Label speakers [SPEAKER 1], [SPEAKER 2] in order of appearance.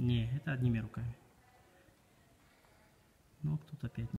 [SPEAKER 1] Не, это одними руками. Ну, а кто-то опять